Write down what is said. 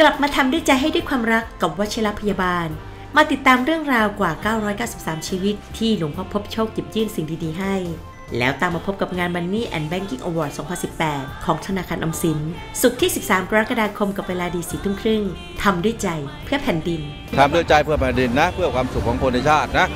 กลับมาทำด้วยใจให้ด้วยความรักกับวชิรพยาบาล มาติดตามเรื่องราวกว่า 993 ชีวิต ที่หลวงพ่อพบโชคหยิบยื่นสิ่งดีๆให้ แล้วตามมาพบกับงาน Money and Banking Award 2018 ของธนาคารออมสิน สุขที่ 13 กรกฎาคมกับเวลาดีสีทุ่มครึ่งทำด้วยใจเพื่อแผ่นดินทำด้วยใจเพื่อแผ่นดินนะ เพื่อความสุขของคนในชาตินะ